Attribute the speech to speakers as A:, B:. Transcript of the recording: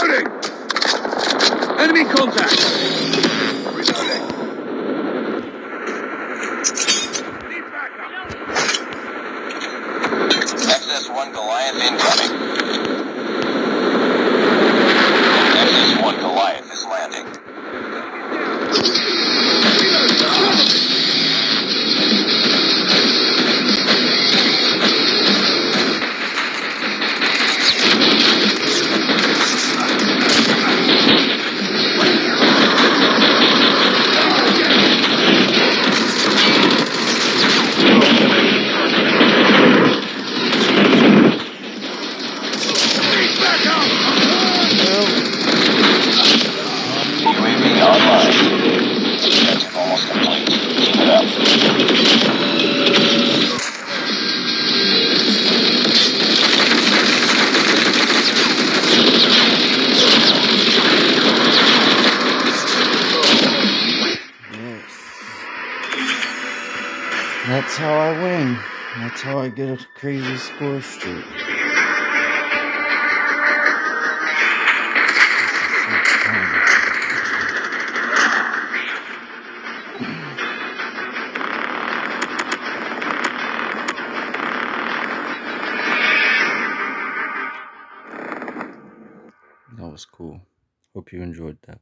A: Reloading! Enemy contact!
B: Reloading!
A: Need backup!
C: Nexus 1 Goliath
D: incoming. That's how I win. That's how I get a crazy score streak. That was cool. Hope you enjoyed that.